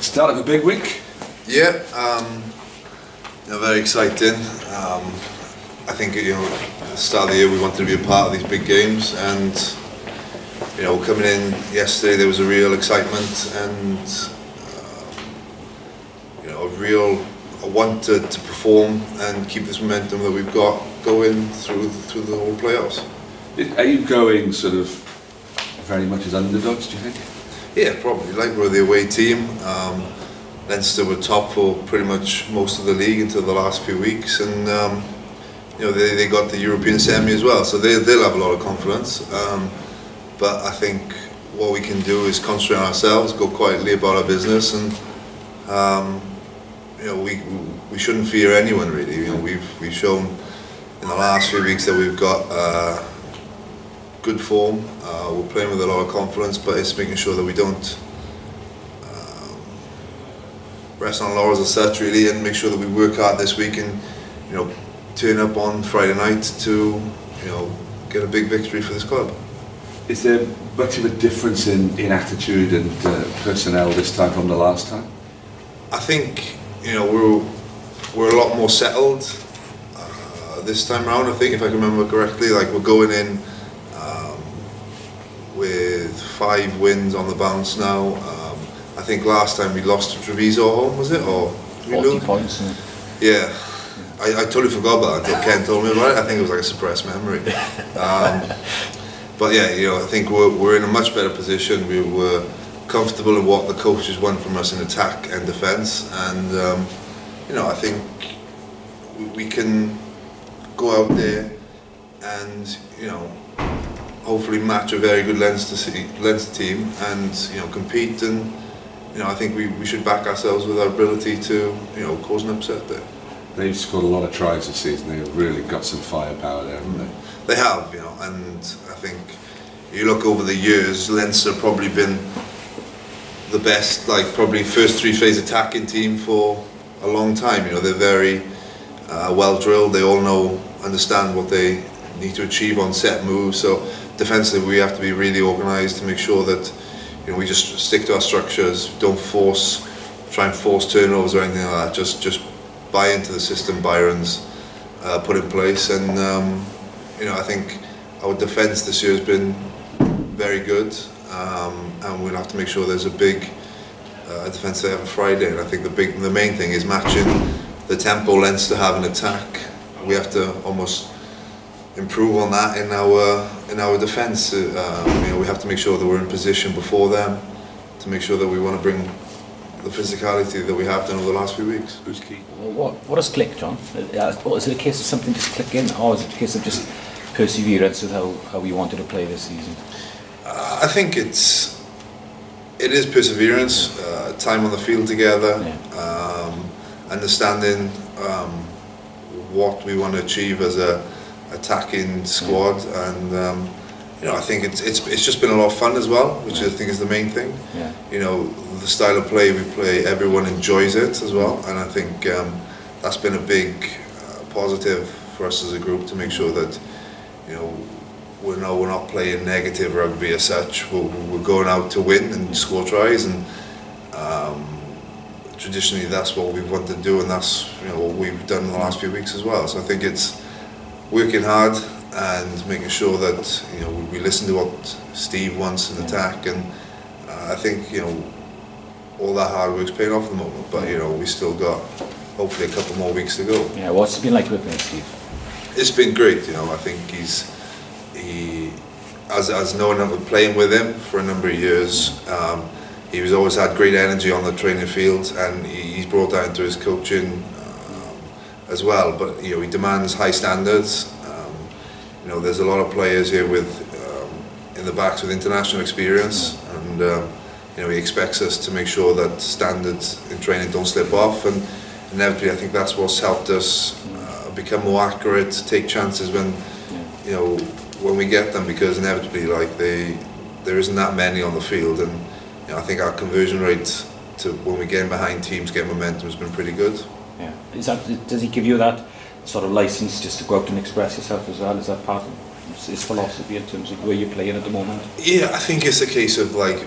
Start of a big week. Yeah, um, you know, very exciting. Um, I think you know, at the start of the year we wanted to be a part of these big games, and you know, coming in yesterday there was a real excitement and um, you know, a real a want to, to perform and keep this momentum that we've got going through through the whole playoffs. Are you going sort of very much as underdogs? Do you think? Yeah, probably. Like we're the away team. Um, Leinster were top for pretty much most of the league until the last few weeks, and um, you know they, they got the European semi as well, so they they'll have a lot of confidence. Um, but I think what we can do is concentrate on ourselves, go quietly about our business, and um, you know we we shouldn't fear anyone really. You know we've we've shown in the last few weeks that we've got. Uh, good form. Uh, we're playing with a lot of confidence, but it's making sure that we don't um, rest on laurels as such, really, and make sure that we work hard this week and you know turn up on Friday night to you know get a big victory for this club. Is there much of a difference in, in attitude and uh, personnel this time from the last time? I think you know we're we're a lot more settled uh, this time around. I think if I can remember correctly, like we're going in five wins on the bounce now. Um, I think last time we lost to Treviso home, was it? Or 40 points. Yeah. I, I totally forgot about it until Ken told me about it. I think it was like a suppressed memory. Um, but yeah, you know, I think we're, we're in a much better position. We were comfortable in what the coaches want from us in attack and defence. And, um, you know, I think we can go out there and, you know, hopefully match a very good Leinster, Leinster team and you know compete and you know I think we, we should back ourselves with our ability to you know cause an upset there. They've scored a lot of tries this season. They've really got some firepower there, haven't they? They have, you know, and I think you look over the years, Leinster probably been the best, like probably first three phase attacking team for a long time. You know, they're very uh, well drilled. They all know, understand what they need to achieve on set moves. So defensively we have to be really organised to make sure that you know we just stick to our structures, don't force, try and force turnovers or anything like that. Just just buy into the system Byron's uh, put in place, and um, you know I think our defence this year has been very good, um, and we'll have to make sure there's a big uh, defence on Friday. And I think the big the main thing is matching the tempo Leinster have an attack. We have to almost improve on that in our in our defence. Uh, um, you know, we have to make sure that we're in position before them to make sure that we want to bring the physicality that we have done over the last few weeks. Who's key? What what has clicked, John? Uh, is it a case of something just clicking, or is it a case of just perseverance with how, how we wanted to play this season? Uh, I think it's it is perseverance, uh, time on the field together, yeah. um, understanding um, what we want to achieve as a attacking squad, and um, you know I think it's it's it's just been a lot of fun as well, which yeah. I think is the main thing. Yeah. You know the style of play we play, everyone enjoys it as well, and I think um, that's been a big uh, positive for us as a group to make sure that you know we're not we're not playing negative rugby as such. We're, we're going out to win and score tries, and um, traditionally that's what we've wanted to do, and that's you know what we've done in the last few weeks as well. So I think it's working hard and making sure that you know we, listen to what Steve wants in attack, and uh, I think you know all that hard work's paying off at the moment. But you know we still got hopefully a couple more weeks to go. Yeah, what's it been like working with Steve? It's been great. You know, I think he's he as as knowing that playing with him for a number of years. Um, he was always had great energy on the training field, and he, he's brought that into his coaching as well. But you know, he demands high standards. Um, you know, there's a lot of players here with um, in the backs with international experience, and um, you know, he expects us to make sure that standards in training don't slip off. And inevitably, I think that's what's helped us uh, become more accurate, take chances when you know when we get them, because inevitably, like they there isn't that many on the field, and you know, I think our conversion rate to when we get behind teams, get momentum has been pretty good. Yeah. Is that does he give you that sort of license just to go out and express yourself as well? Is that part of his philosophy in terms of where you're playing at the moment? Yeah, I think it's a case of like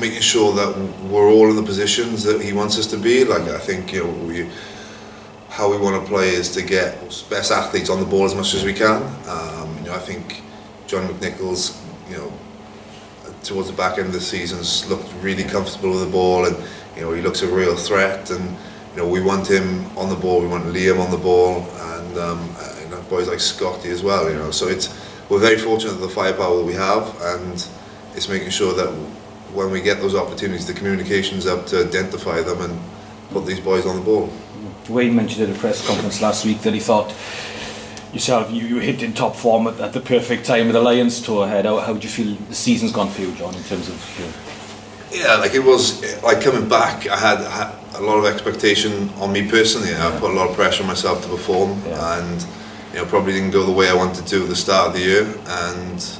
making sure that we're all in the positions that he wants us to be. Like I think you know we how we want to play is to get best athletes on the ball as much as we can. Um, you know, I think John McNichols, you know, towards the back end of the season, looked really comfortable with the ball, and you know, he looks a real threat. And you know, we want him on the ball. We want Liam on the ball, and um, you know, boys like Scotty as well. You know, so it's we're very fortunate with the firepower that we have, and it's making sure that when we get those opportunities, the communication's up to identify them and put these boys on the ball. Wayne mentioned at a press conference last week that he thought yourself you, you hit in top form at, at the perfect time with the Lions tour ahead. How, how do you feel the season's gone for you, John, in terms of? You know, yeah, like it was like coming back. I had, I had a lot of expectation on me personally. I put a lot of pressure on myself to perform, yeah. and you know probably didn't go the way I wanted to at the start of the year. And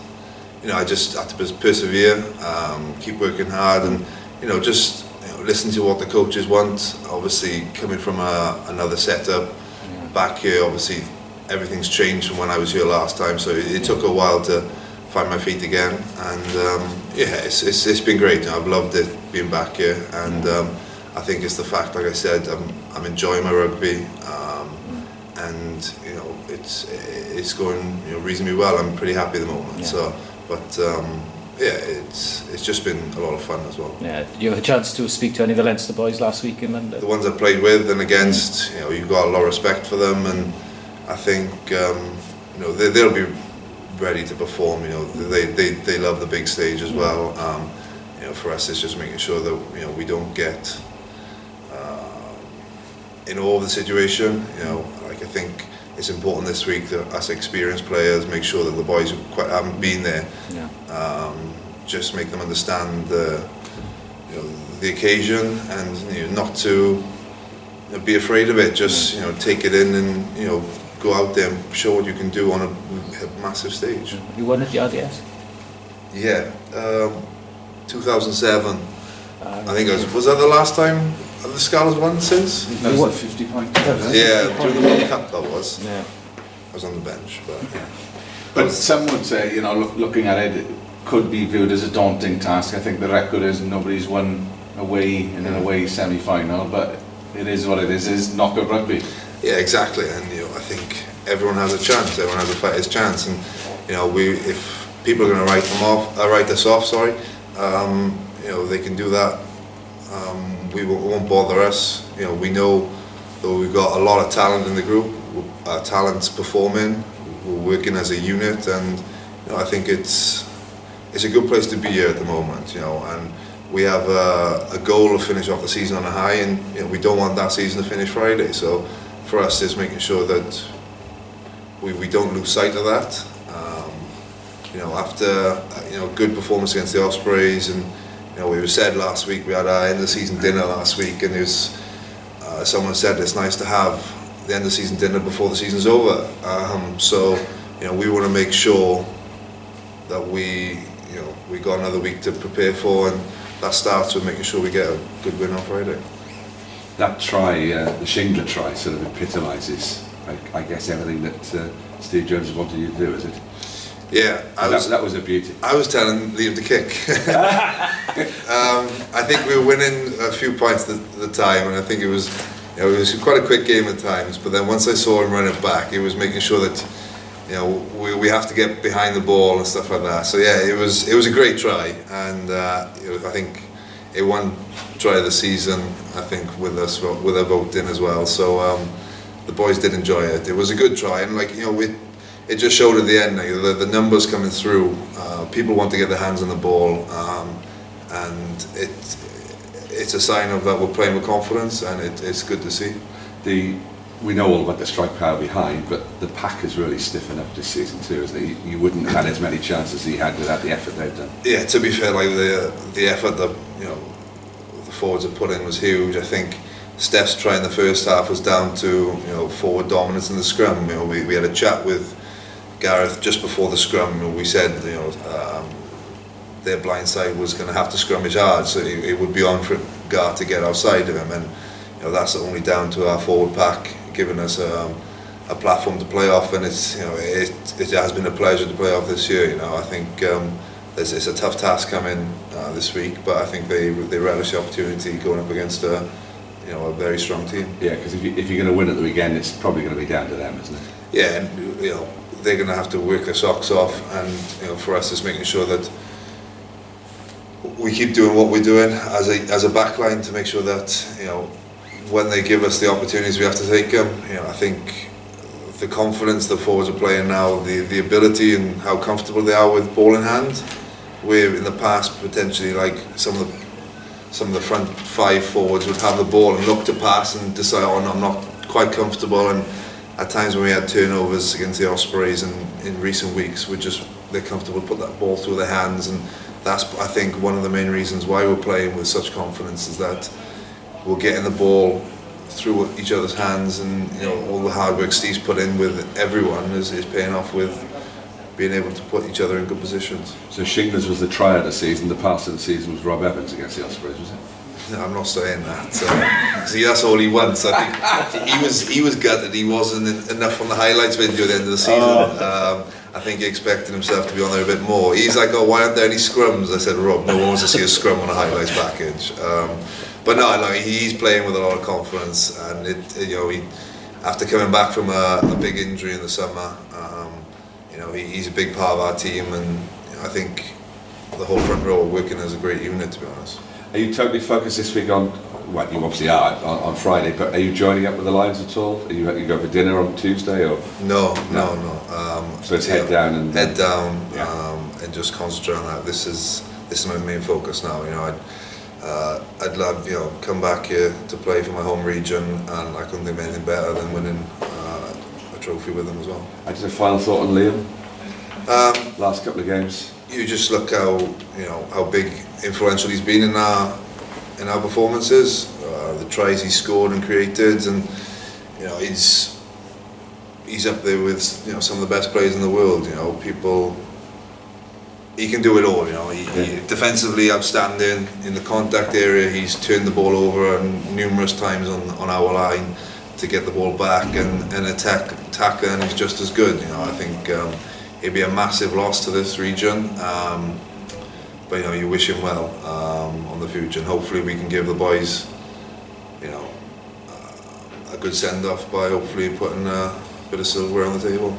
you know I just had to persevere, um, keep working hard, and you know just listen to what the coaches want. Obviously, coming from a, another setup yeah. back here, obviously everything's changed from when I was here last time. So it, it took a while to find my feet again. And um, yeah, it's, it's, it's been great. I've loved it being back here, and um, I think it's the fact, like I said, I'm, I'm enjoying my rugby, um, and you know it's it's going you know, reasonably well. I'm pretty happy at the moment. Yeah. So, but. Um, yeah, it's it's just been a lot of fun as well. Yeah, you had a chance to speak to any of the Leinster boys last week in London. The ones I played with and against, you know, you've got a lot of respect for them, and I think um, you know they, they'll be ready to perform. You know, they they, they love the big stage as well. Um, you know, for us, it's just making sure that you know we don't get uh, in all of the situation. You know, like I think it's important this week that us experienced players make sure that the boys who quite haven't been there yeah. um, just make them understand the you know, the occasion and you know, not to be afraid of it just you know take it in and you know go out there and show what you can do on a, a massive stage you won at the RDS yeah um, 2007 uh, I think it was was that the last time the Scarlets won since? That was the 50 point. Yeah, during the World Cup that was. Yeah. I was on the bench, but yeah. But some would say, you know, look, looking at it, it could be viewed as a daunting task. I think the record is nobody's won away in an away semi-final, but it is what it is. It's knockout rugby. Yeah, exactly. And you know, I think everyone has a chance. Everyone has a fighter's chance. And you know, we if people are going to write them off, uh, write this off, sorry, um, you know, they can do that. Um, we won't bother us. You know, we know that we've got a lot of talent in the group. Our talent's performing. We're working as a unit, and you know, I think it's it's a good place to be here at the moment. You know, and we have a, a goal to finish off the season on a high, and you know, we don't want that season to finish Friday. So for us, is making sure that we, we don't lose sight of that. Um, you know, after you know good performance against the Ospreys and you know, we were said last week, we had our end of season dinner last week, and there's uh, someone said it's nice to have the end of season dinner before the season's over. Um, so, you know, we want to make sure that we, you know, we got another week to prepare for, and that starts with making sure we get a good win on Friday. That try, uh, the Shingler try, sort of epitomises, I, I guess, everything that uh, Steve Jones wanted you to do, is it? Yeah, I was, that, that was a beauty. I was telling Liam to kick. um, I think we were winning a few points at the, time, and I think it was, you know, it was quite a quick game at times. But then once I saw him run it back, it was making sure that, you know, we, we have to get behind the ball and stuff like that. So yeah, it was it was a great try, and uh, I think it won try of the season. I think with us with a vote in as well. So um, the boys did enjoy it. It was a good try, and like you know we it just showed at the end like, the, the numbers coming through. Uh, people want to get their hands on the ball, um, and it it's a sign of that we're playing with confidence, and it, it's good to see. The we know all about the strike power behind, but the pack has really stiffened up this season too, isn't it? You wouldn't have had as many chances as he had without the effort they've done. Yeah, to be fair, like the the effort that you know the forwards have put in was huge. I think Steff's try in the first half was down to you know forward dominance in the scrum. You know, we, we had a chat with Gareth just before the scrum we said you know um, their blind side was going to have to scrummage hard so it, it would be on for Gar to get outside of him and you know that's only down to our forward pack giving us um, a platform to play off and it's you know it, it has been a pleasure to play off this year you know I think um, there's, it's a tough task coming uh, this week, but I think they they relish the opportunity going up against a you know a very strong team. Yeah, because if, you, if you're going to win at the weekend, it's probably going to be down to them, isn't it? Yeah, and you know they're going to have to work their socks off, and you know for us it's making sure that we keep doing what we're doing as a as a backline to make sure that you know when they give us the opportunities we have to take them. You know I think the confidence the forwards are playing now, the the ability and how comfortable they are with ball in hand, where in the past potentially like some of the some of the front five forwards would have the ball and look to pass and decide, oh no, I'm not quite comfortable. And at times when we had turnovers against the Ospreys and in recent weeks, we're just they're comfortable to put that ball through their hands, and that's I think one of the main reasons why we're playing with such confidence is that we're getting the ball through each other's hands, and you know all the hard work Steve's put in with everyone is, is paying off with being able to put each other in good positions. So Shinglers was the try of the season. The pass of the season was Rob Evans against the Ospreys, was it? No, I'm not saying that. Uh, see, that's all he wants. I think he was he was gutted. He wasn't in, enough on the highlights video at the end of the season. Um, I think he expected himself to be on there a bit more. He's like, "Oh, why aren't there any scrums?" I said, "Rob, no one wants to see a scrum on a highlights package." Um, but no, like he's playing with a lot of confidence, and it, you know, he after coming back from a, a big injury in the summer, um, you know, he, he's a big part of our team, and I think the whole front row are working as a great unit, to be honest. Are you totally focused this week on? Well, you obviously are on, on Friday, but are you joining up with the Lions at all? Are you, you go for dinner on Tuesday, or No, no, no. Um, So it's head down and- head down, Yeah. um, and just concentrate on that. This is this is my main focus now. You know, I'd uh, I'd love you know come back here to play for my home region, and I couldn't think of anything better than winning uh, a trophy with them as well. I just a final thought on Liam. Um, Last couple of games. you just look how you know how big influential he's been in our in our performances, uh, the tries he scored and created, and you know he's he's up there with you know some of the best players in the world. You know people. He can do it all, you know. He, he defensively outstanding in the contact area. He's turned the ball over numerous times on on our line to get the ball back and, and attack attacker, and he's just as good. You know, I think um, it'd be a massive loss to this region. Um, but you know, you wish him well um, on the future, and hopefully we can give the boys, you know, uh, a good send off by hopefully putting a bit of silverware on the table.